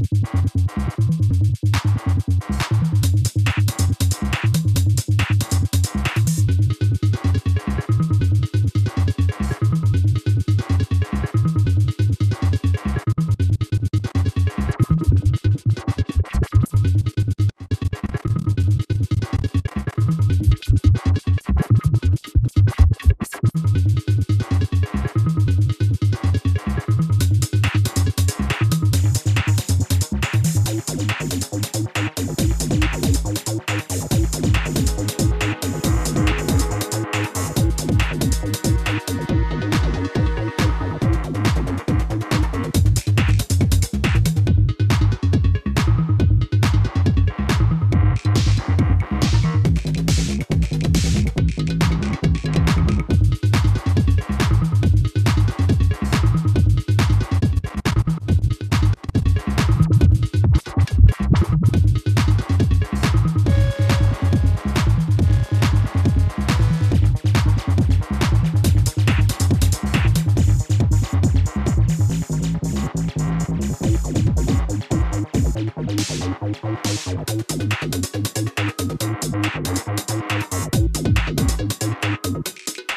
Thank パンパンパンパンパンパンパンパンパンパンパン。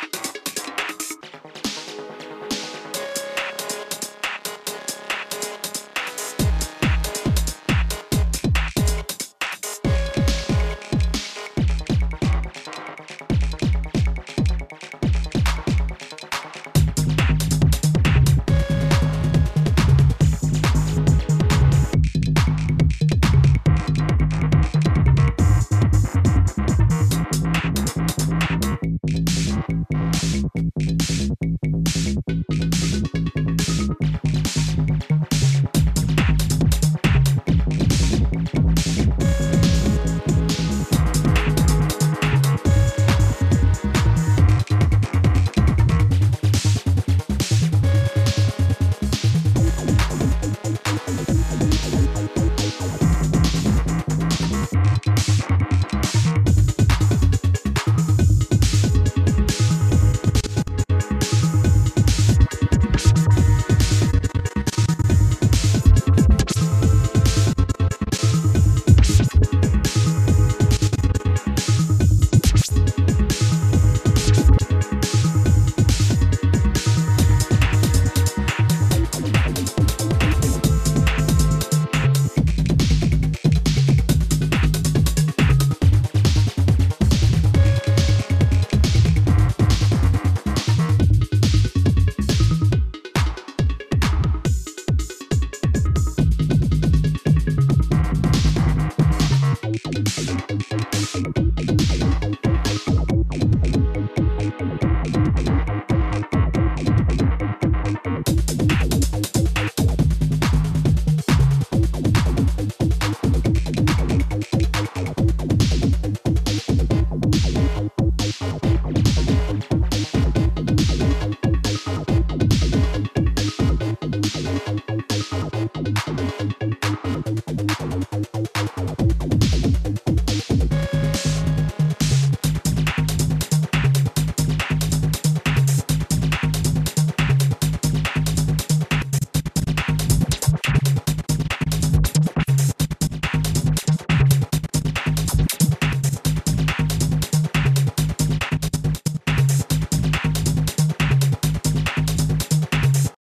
Thank you.